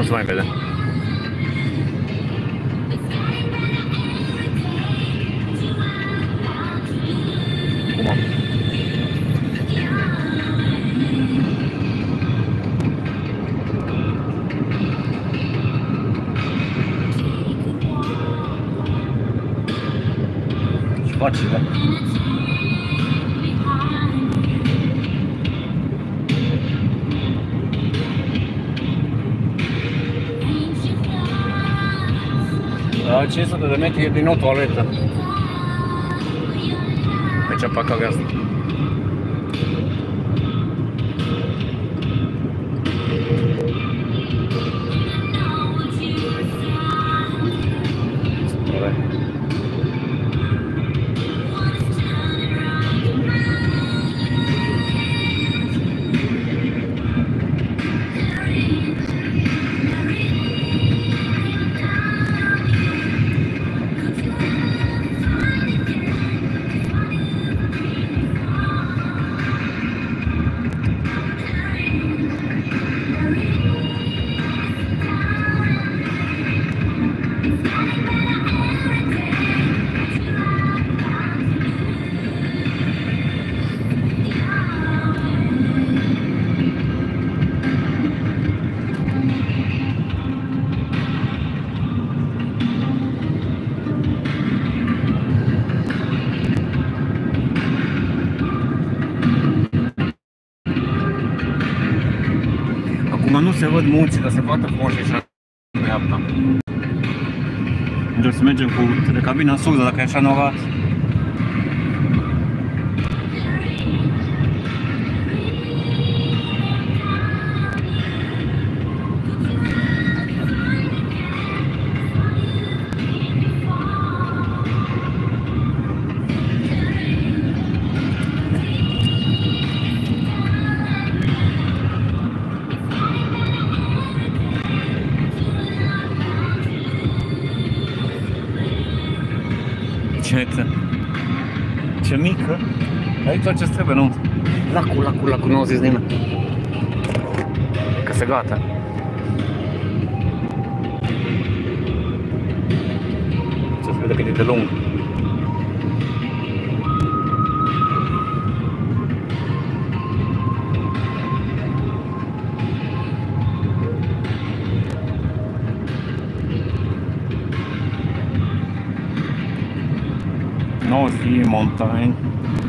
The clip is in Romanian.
No se vayan para allá. Watch it. La 500 de metri e din nou toaletă. Aici paca asta. Acum nu se văd munții, dar se poate frumoși așa în dreapta. Deci să mergem cu de cabina în sus, dar dacă e așa norat. Ce, ce mică. Aici tot ce trebuie, nu? Lacul, lacul, lacul, nu au zis nimeni. Că se gata. Ce se vede cât e de lung. no ski mountain.